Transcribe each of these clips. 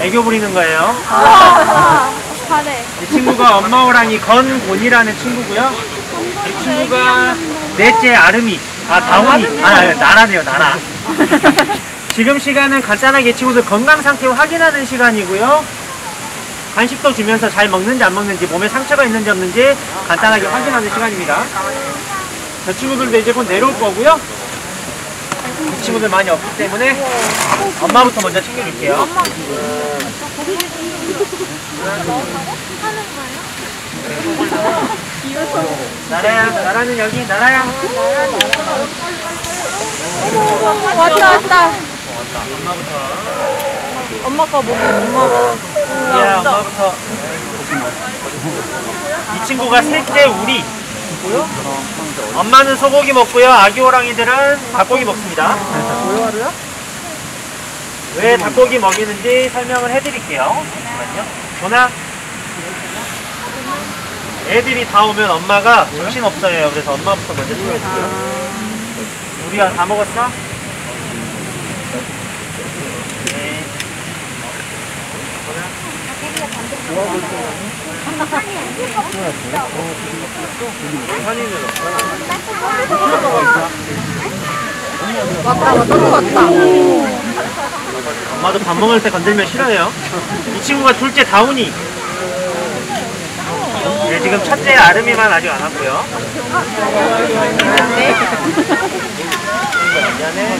애교 부리는 거예요. 와, 잘해. 이 친구가 엄마 호랑이 건곤이라는 친구고요. 이 친구가 넷째 아름이, 아 다운이, 아 나라네요 나라. 지금 시간은 간단하게 이 친구들 건강 상태 확인하는 시간이고요. 간식도 주면서 잘 먹는지 안 먹는지 몸에 상처가 있는지 없는지 간단하게 확인하는 시간입니다. 저 친구들도 이제 곧 내려올 거고요. 이 친구들 많이 없기 때문에 엄마부터 먼저 챙겨줄게요. 나라야, 나라는 여기, 나라야. 왔다, 왔다. 엄마부터. 엄마 거 먹고 엄마가. 야, 엄마부터. 이 친구가 셋째 우리. 엄마는 소고기 먹고요. 아기 호랑이들은 닭고기 먹습니다. 왜 닭고기 먹이는지 설명을 해드릴게요. 잠깐만요. 도나. 애들이 다 오면 엄마가 정신 없어요. 그래서 엄마부터 먼저 챙겨줄게요. 우리가 다 먹었어? 네. 왔다, 왔다, 또 왔다. 엄마도 밥 먹을 때 건들면 싫어해요. 이 친구가 둘째 다운이. 네, 지금 첫째 아름이만 아직 안 왔고요. 미안해.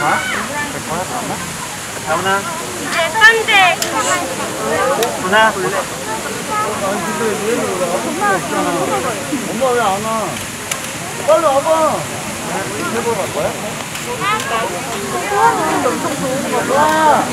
봐? 다운아, 한대. 도나. 엄마 왜 안 와? 빨리 와봐. 해보러 갈 거야? 아,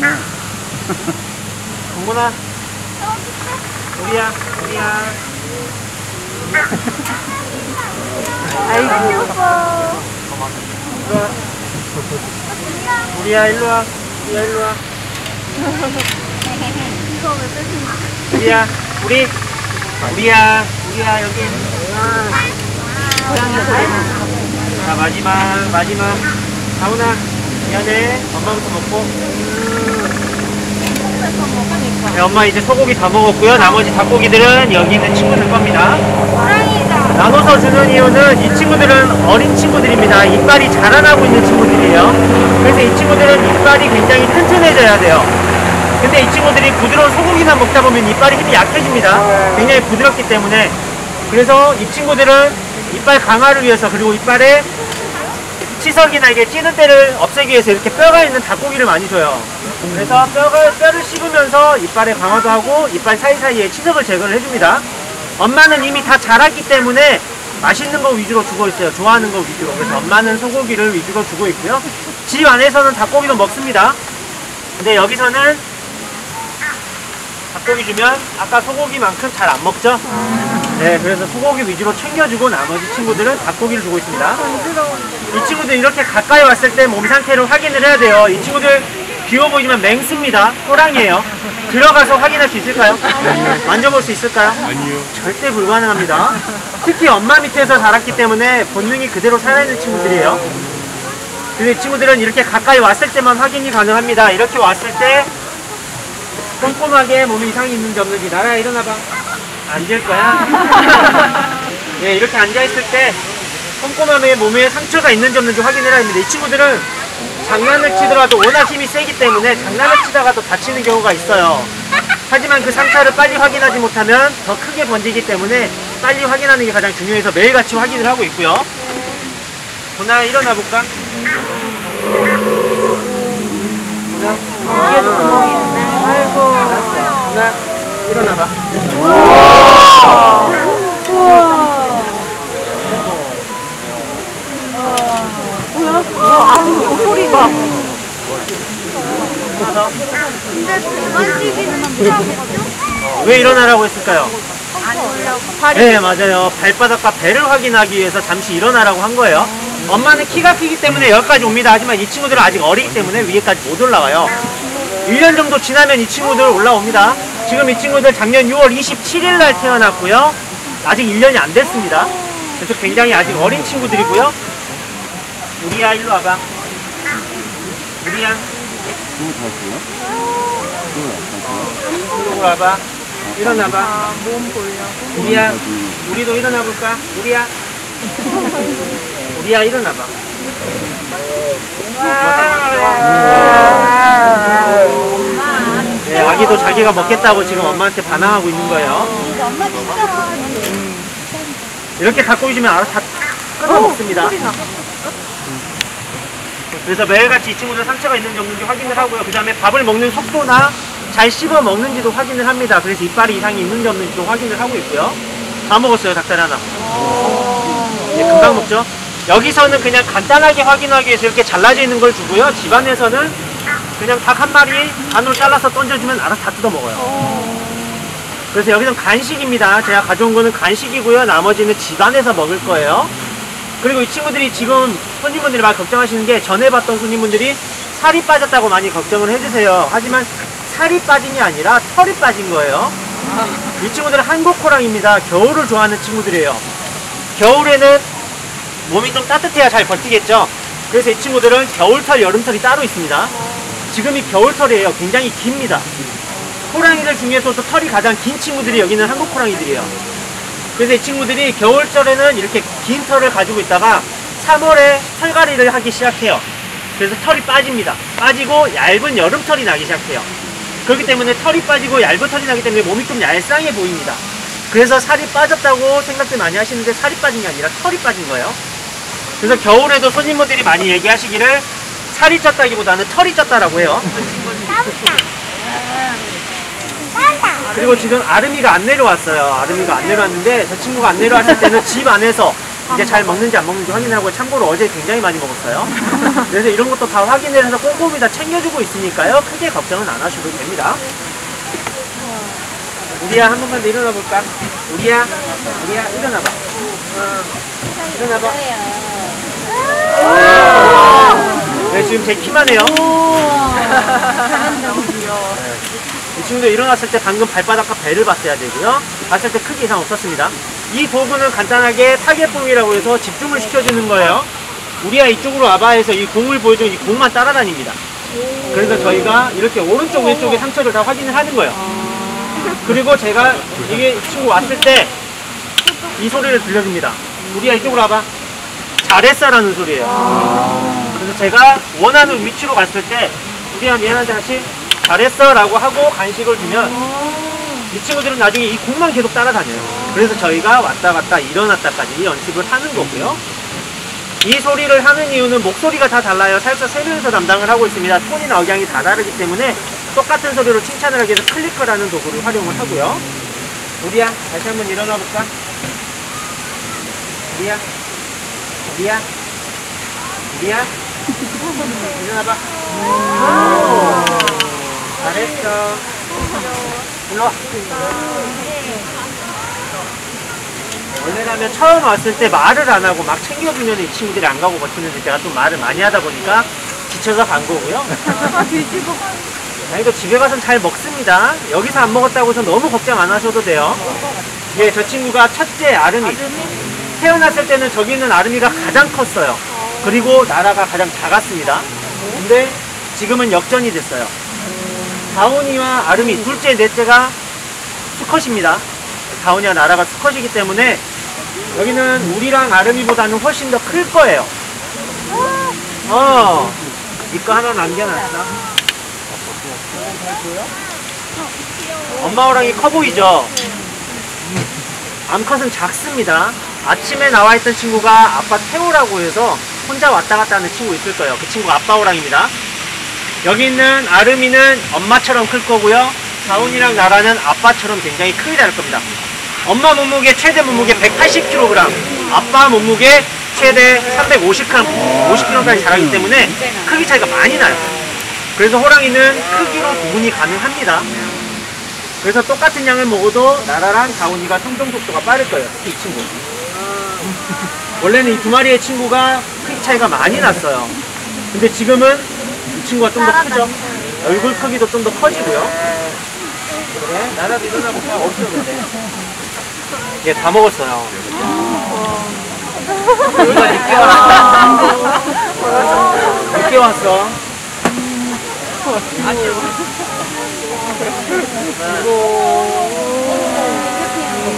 먹네. 동문아. 우리야, 우리야. 아이고. 우리야, 일로 와. 우리야, 일로 와. 우리야, 우리. 우리야, 우리야, 여기. 자, 마지막, 마지막. 다운아, 미안해. 엄마부터 먹고. 네, 엄마 이제 소고기 다 먹었고요. 나머지 닭고기들은 여기 있는 친구들 겁니다. 나눠서 주는 이유는 이 친구들은 어린 친구들입니다. 이빨이 자라나고 있는 친구들이에요. 그래서 이 친구들은 이빨이 굉장히 튼튼해져야 돼요. 근데 이 친구들이 부드러운 소고기만 먹다 보면 이빨이 힘이 약해집니다. 굉장히 부드럽기 때문에. 그래서 이 친구들은 이빨 강화를 위해서 그리고 이빨에 치석이나 이게 찌는 때를 없애기 위해서 이렇게 뼈가 있는 닭고기를 많이 줘요. 그래서 뼈가, 뼈를 씹으면서 이빨에 강화도 하고 이빨 사이사이에 치석을 제거를 해줍니다. 엄마는 이미 다 자랐기 때문에 맛있는 거 위주로 주고 있어요. 좋아하는 거 위주로. 그래서 엄마는 소고기를 위주로 주고 있고요. 집 안에서는 닭고기도 먹습니다. 근데 여기서는 닭고기 주면 아까 소고기만큼 잘 안 먹죠? 네, 그래서 소고기 위주로 챙겨주고 나머지 친구들은 닭고기를 주고 있습니다. 이 친구들 이렇게 가까이 왔을 때 몸 상태를 확인을 해야 돼요. 이 친구들 비워 보이지만 맹수입니다. 호랑이에요. 들어가서 확인할 수 있을까요? 만져볼 수 있을까요? 아니요. 절대 불가능합니다. 특히 엄마 밑에서 자랐기 때문에 본능이 그대로 살아있는 친구들이에요. 근데 이 친구들은 이렇게 가까이 왔을 때만 확인이 가능합니다. 이렇게 왔을 때 꼼꼼하게 몸에 이상이 있는지 없는지 나라야 일어나봐. 앉을 거야? 예, 이렇게 앉아있을 때 꼼꼼하게 몸에 상처가 있는지 없는지 확인해야 합니다. 이 친구들은 장난을 치더라도 워낙 힘이 세기 때문에 장난을 치다가도 다치는 경우가 있어요. 하지만 그 상처를 빨리 확인하지 못하면 더 크게 번지기 때문에 빨리 확인하는 게 가장 중요해서 매일같이 확인을 하고 있고요. 도나 일어나 볼까? 있네. 아이고. 도나 일어나 봐. 우와. 뭐야? 와, 아니, 소리가. 근데 만지기는 피하거든? 왜 일어나라고 했을까요? 네, 맞아요. 발바닥과 배를 확인하기 위해서 잠시 일어나라고 한 거예요. 엄마는 키가 크기 때문에 여기까지 옵니다. 하지만 이 친구들은 아직 어리기 때문에 위에까지 못 올라와요. 1년 정도 지나면 이 친구들 올라옵니다. 지금 이 친구들 작년 6월 27일 날 태어났고요. 아직 1년이 안 됐습니다. 그래서 굉장히 아직 어린 친구들이고요. 우리야 일로 와봐. 우리야 너무 잘 보여? 이쪽으로 와봐. 일어나봐. 우리야 우리도 일어나 볼까? 우리야 우리야 일어나봐. 네, 아기도 자기가 먹겠다고 지금 엄마한테 반항하고 있는 거예요. 이렇게 갖고 오시면 알아서 다 끊어 먹습니다. 그래서 매일같이 이 친구들 상처가 있는지 없는지 확인을 하고요. 그 다음에 밥을 먹는 속도나 잘 씹어 먹는지도 확인을 합니다. 그래서 이빨이 이상이 있는지 없는지도 확인을 하고 있고요. 다 먹었어요, 닭다리 하나. 예, 금방 먹죠. 여기서는 그냥 간단하게 확인하기 위해서 이렇게 잘라져 있는 걸 주고요. 집안에서는 그냥 닭 한 마리 반으로 잘라서 던져주면 알아서 다 뜯어 먹어요. 그래서 여기는 간식입니다. 제가 가져온 거는 간식이고요. 나머지는 집안에서 먹을 거예요. 그리고 이 친구들이 지금 손님분들이 많이 걱정하시는 게 전에 봤던 손님분들이 살이 빠졌다고 많이 걱정을 해주세요. 하지만 살이 빠진 게 아니라 털이 빠진 거예요. 이 친구들은 한국 호랑입니다. 겨울을 좋아하는 친구들이에요. 겨울에는 몸이 좀 따뜻해야 잘 버티겠죠. 그래서 이 친구들은 겨울털, 여름털이 따로 있습니다. 지금이 겨울털이에요. 굉장히 깁니다. 호랑이들 중에서도 털이 가장 긴 친구들이 여기는 한국 호랑이들이에요. 그래서 이 친구들이 겨울철에는 이렇게 긴 털을 가지고 있다가 3월에 털갈이를 하기 시작해요. 그래서 털이 빠집니다. 빠지고 얇은 여름털이 나기 시작해요. 그렇기 때문에 털이 빠지고 얇은 털이 나기 때문에 몸이 좀 얄쌍해 보입니다. 그래서 살이 빠졌다고 생각들 많이 하시는데 살이 빠진 게 아니라 털이 빠진 거예요. 그래서 겨울에도 손님분들이 많이 얘기하시기를 살이 쪘다기보다는 털이 쪘다라고 해요. 그리고 지금 아름이가 안 내려왔어요. 아름이가 안 내려왔는데 저 친구가 안 내려왔을 때는 집 안에서 이제 잘 먹는지 안 먹는지 확인하고 참고로 어제 굉장히 많이 먹었어요. 그래서 이런 것도 다 확인을 해서 꼼꼼히 다 챙겨주고 있으니까요. 크게 걱정은 안 하셔도 됩니다. 우리야 한 번만 더 일어나 볼까? 우리야, 우리야 일어나 봐. 어, 일어나 봐. 네, 지금 제 키만 해요. 이 친구들 일어났을 때 방금 발바닥과 배를 봤어야 되고요. 봤을 때 크게 이상 없었습니다. 이 도구는 간단하게 타겟봉이라고 해서 집중을 시켜주는 거예요. 우리야 이쪽으로 와봐 해서 이 공을 보여주면 이 공만 따라다닙니다. 그래서 저희가 이렇게 오른쪽 왼쪽의 상처를 다 확인을 하는 거예요. 그리고 제가 이게 이 친구 왔을 때 이 소리를 들려줍니다. 우리야 이쪽으로 와봐. 잘했어라는 소리예요. 그래서 제가 원하는 위치로 갔을 때 우리야 얘한테 같이 잘했어 라고 하고 간식을 주면 이 친구들은 나중에 이 공만 계속 따라다녀요. 그래서 저희가 왔다 갔다 일어났다까지 연습을 하는 거고요. 이 소리를 하는 이유는 목소리가 다 달라요. 살짝 세면서 담당을 하고 있습니다. 톤이나 억양이 다 다르기 때문에 똑같은 소리로 칭찬을 하기 위해서 클리커라는 도구를 활용을 하고요. 우리야, 다시 한번 일어나 볼까? 우리야, 우리야, 우리야, 일어나봐. 오, 잘했어. 일로 와. 원래라면 처음 왔을 때 말을 안 하고 막 챙겨주면 이 친구들이 안 가고 버티는데 제가 좀 말을 많이 하다 보니까 지쳐서 간 거고요. 아니도 집에 가서는 잘 먹습니다. 여기서 안 먹었다고 해서 너무 걱정 안 하셔도 돼요. 예, 저 친구가 첫째 아름이. 태어났을 때는 저기 있는 아름이가 가장 컸어요. 그리고 나라가 가장 작았습니다. 근데 지금은 역전이 됐어요. 다운이와 아름이 둘째, 넷째가 수컷입니다. 다운이와 나라가 수컷이기 때문에 여기는 우리랑 아름이보다는 훨씬 더 클 거예요. 어, 이거 하나 남겨놨어. 엄마 호랑이 커 보이죠? 암컷은 작습니다. 아침에 나와 있던 친구가 아빠 태우라고 해서 혼자 왔다 갔다 하는 친구 있을 거예요. 그 친구가 아빠 호랑입니다. 여기 있는 아름이는 엄마처럼 클 거고요. 다운이랑 나라는 아빠처럼 굉장히 크게 자랄 겁니다. 엄마 몸무게 최대 몸무게 180kg, 아빠 몸무게 최대 350g, 50kg까지 자라기 때문에 크기 차이가 많이 나요. 그래서 호랑이는 크기로 구분이 가능합니다. 그래서 똑같은 양을 먹어도 나라랑 다운이가 성장 속도가 빠를 거예요. 특히 이 친구. 원래는 이 두 마리의 친구가 크기 차이가 많이 났어요. 근데 지금은 이 친구가 좀 더 크죠. 얼굴 크기도 좀 더 커지고요. 그래, 나라도 일어나고 그냥 없어 근 데. 얘다 먹었어요. 우리가 늦게 왔어. 늦게 왔어.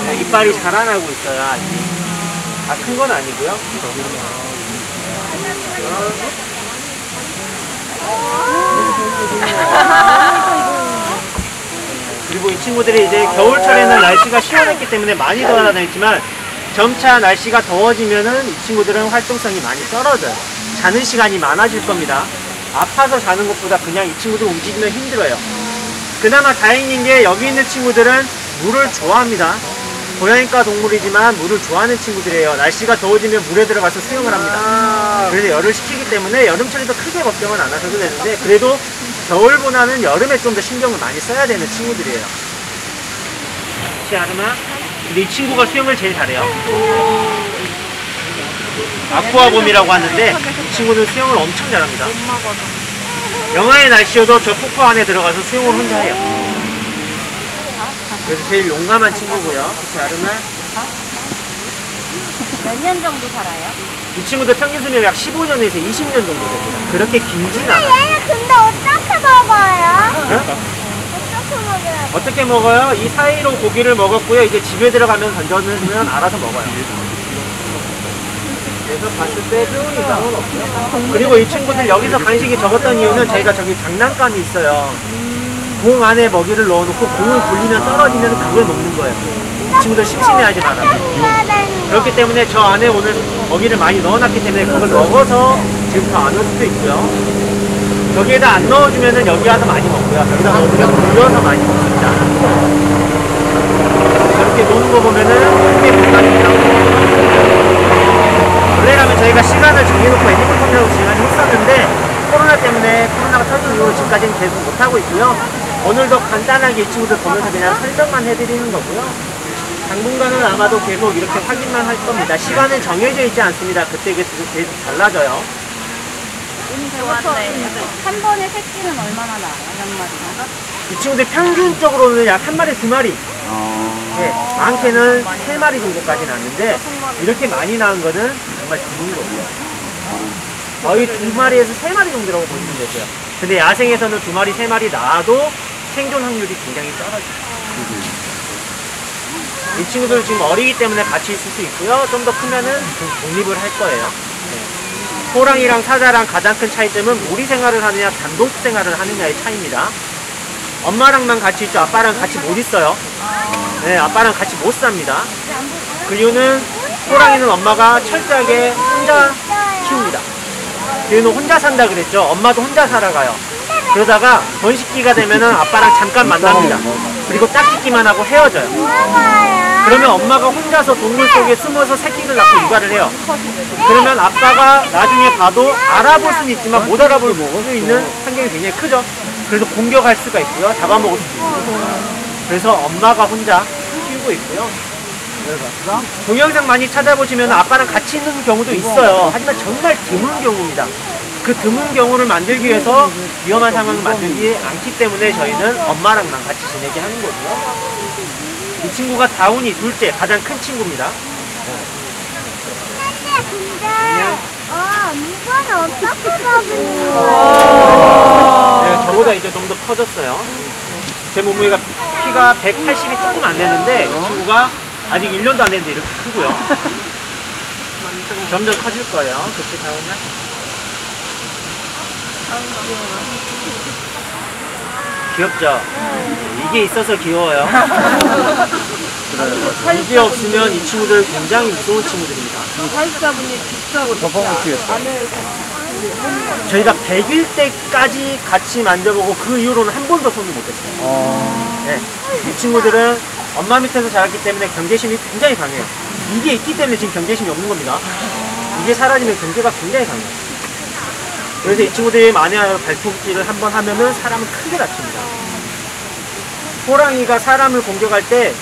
네, 이빨이 자라나고 있어요, 아직. 다큰 건 아니고요. 그리고 이 친구들이 이제 겨울철에는 날씨가 시원했기 때문에 많이 돌아다녔지만 점차 날씨가 더워지면은 이 친구들은 활동성이 많이 떨어져요. 자는 시간이 많아질 겁니다. 아파서 자는 것보다 그냥 이 친구들 움직이면 힘들어요. 그나마 다행인 게 여기 있는 친구들은 물을 좋아합니다. 고양이과 동물이지만 물을 좋아하는 친구들이에요. 날씨가 더워지면 물에 들어가서 수영을 합니다. 그래서 열을 식히기 때문에 여름철에도 크게 걱정은 안 하셔도 되는데 그래도 겨울보다는 여름에 좀 더 신경을 많이 써야 되는 친구들이에요. 시아르마. 근데 이 친구가 수영을 제일 잘해요. 아쿠아봄이라고 하는데 이 친구는 수영을 엄청 잘합니다. 영하의 날씨여도 저 폭포 안에 들어가서 수영을 혼자 해요. 그래서 제일 용감한 친구고요. 시아르마. 몇년 정도 살아요? 이 친구들 평균 수명 약 15년에서 20년 정도 됩니다. 그렇게 길진 않아요. 얘는 근데 어떻게 먹어요? 네? 어떻게 먹어요? 이 사이로 고기를 먹었고요. 이제 집에 들어가면 던져놓으면 알아서 먹어요. 그래서 봤을 때큰 이상은 없고요. 그리고 이 친구들 여기서 간식이 적었던 이유는 저희가 저기 장난감이 있어요. 공 안에 먹이를 넣어놓고 공을 굴리면 떨어지면 그걸 먹는 거예요. 이 친구들 심심해하지 말아요. 그렇기 때문에 저 안에 오늘 먹이를 많이 넣어놨기 때문에 그걸 먹어서 지금 더 안 올 수도 있고요. 여기에다 안 넣어주면은 여기 와서 많이 먹고요. 여기다 넣어주면 굴려서 많이 먹습니다. 저렇게 노는 거 보면은 크게 나고 원래라면 저희가 시간을 정해놓고 터미널로 진행을 했었는데 코로나 때문에 코로나가 터진 이후로 지금까지는 계속 못하고 있고요. 오늘도 간단하게 이 친구들 보면서 그냥 설명만 해드리는 거고요. 당분간은 아마도 계속 이렇게 확인만 할 겁니다. 시간은 정해져 있지 않습니다. 그때 그때 계속 달라져요. 한 번에 새끼는 얼마나 나와요? 몇 마리나? 이 친구들 평균적으로는 약 한 마리, 두 마리. 네, 많게는 세 마리 정도까지 낳는데 이렇게 많이 낳은 거는 정말 드문 거고요. 거의 두 마리에서 세 마리 정도라고 보시면 되고요. 근데 야생에서는 두 마리, 세 마리 낳아도 생존 확률이 굉장히 떨어져요. 이 친구들은 지금 어리기 때문에 같이 있을 수 있고요. 좀 더 크면은 좀 독립을 할 거예요. 네. 호랑이랑 사자랑 가장 큰 차이점은 무리 생활을 하느냐 단독 생활을 하느냐의 차이입니다. 엄마랑만 같이 있죠. 아빠랑 같이 못 있어요. 네, 아빠랑 같이 못 삽니다. 그 이유는 호랑이는 엄마가 철저하게 혼자 키웁니다. 얘는 혼자 산다 그랬죠. 엄마도 혼자 살아가요. 그러다가 번식기가 되면은 아빠랑 잠깐 만납니다. 그리고 짝짓기만 하고 헤어져요. 그러면 엄마가 혼자서 동물 속에 숨어서 새끼를 낳고 육아를 해요. 그러면 아빠가 나중에 봐도 알아볼 수는 있지만 못 알아볼 수 있는 환경이 굉장히 크죠. 그래서 공격할 수가 있고요. 잡아먹을 수도 있고요. 그래서 엄마가 혼자 키우고 있고요. 동영상 많이 찾아보시면 아빠랑 같이 있는 경우도 있어요. 하지만 정말 드문 경우입니다. 그 드문 경우를 만들기 위해서 위험한 상황을 만들지 않기 때문에 저희는 엄마랑만 같이 지내게 하는 거고요. 이 친구가 다운이 둘째 가장 큰 친구입니다. 근데 어 이건 어떻게 먹는 네, 저보다 이제 좀 더 커졌어요. 제 몸무게가 키가 180이 조금 안 되는데 이 친구가 아직 1년도 안 됐는데 이렇게 크고요. 점점 커질 거예요. 그렇게 다운은. 귀엽죠? 이게 있어서 귀여워요. 이게 없으면 이 친구들 굉장히 무서운 친구들입니다. 덮어놓기겠다. 저희가 100일 때까지 같이 만져보고 그 이후로는 한 번도 손을 못 댔어요. 어, 네. 이 친구들은 엄마 밑에서 자랐기 때문에 경계심이 굉장히 강해요. 이게 있기 때문에 지금 경계심이 없는 겁니다. 이게 사라지면 경계가 굉장히 강해요. 그래서 이 친구들이 만약 발톱질을 한 번 하면은 사람은 크게 다칩니다. 호랑이가 사람을 공격할 때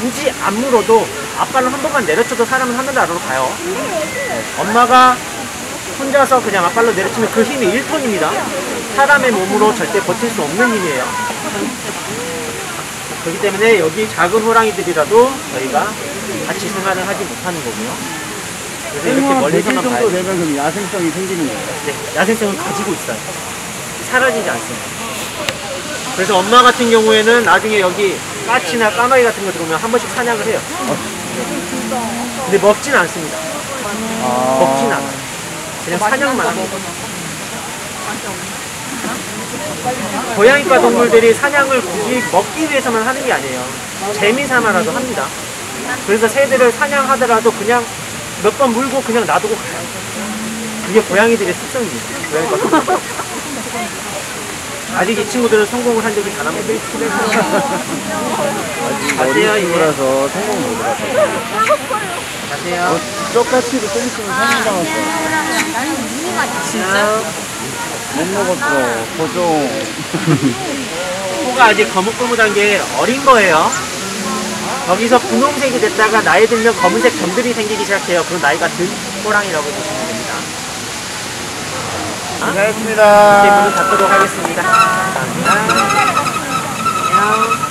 굳이 안 물어도 아빠는 한 번만 내려쳐도 사람은 하늘나라로 가요. 엄마가 혼자서 그냥 앞발로 내려치면 그 힘이 1톤입니다. 사람의 몸으로 절대 버틸 수 없는 힘이에요. 그렇기 때문에 여기 작은 호랑이들이라도 저희가 같이 생활을 하지 못하는 거고요. 그래서 이렇게 생후 100일 멀리서만 봐야 정도. 되면 그럼 야생성이 생기는 거예요. 네, 야생성을 가지고 있어요. 사라지지 않습니다. 그래서 엄마 같은 경우에는 나중에 여기 까치나 까마귀 같은 거 들어오면 한 번씩 사냥을 해요. 근데 먹진 않습니다. 먹진 않아요. 그냥 사냥만 합니다. 고양이과 동물들이 사냥을 굳이 먹기 위해서만 하는 게 아니에요. 재미삼아라도 합니다. 그래서 새들을 사냥하더라도 그냥 몇 번 물고 그냥 놔두고 가요. 이게 고양이들의 습성입니다. 고양이과 동물. 아직 이 친구들은 성공을 한 적이 단 한 번도 없어요. 아직 어린 이제. 친구라서 성공 못 해봤어요. 가세요. 똑같이도 좀 있으면 사냥당했어. 나는 미니가 자, 못 먹었어. 고종. 코가 아직 거뭇거뭇한 게 어린 거예요. 여기서 분홍색이 됐다가 나이 들면 검은색 점들이 생기기 시작해요. 그럼 나이가 든 호랑이라고 보시면 됩니다. 아? 고생하셨습니다. 이제 문을 닫도록 하겠습니다. 감사합니다. 안녕.